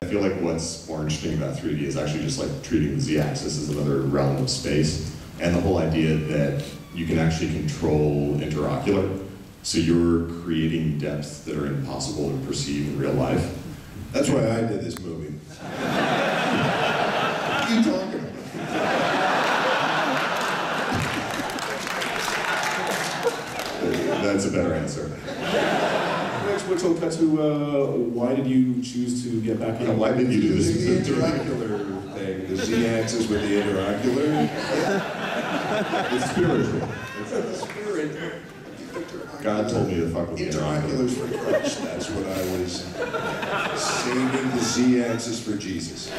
I feel like what's more interesting about 3D is actually just like treating the z-axis as another realm of space, and the whole idea that you can actually control interocular, so you're creating depths that are impossible to perceive in real life. That's why I did this movie. That's a better answer. Which, which will cut to uh, why did you choose to get back in? Yeah, why did you do this? The interocular thing. The z-axis with the interocular. it's spiritual. It's the spirit. God told me to fuck with interoculars for Christ. That's what I was saving the z-axis for Jesus.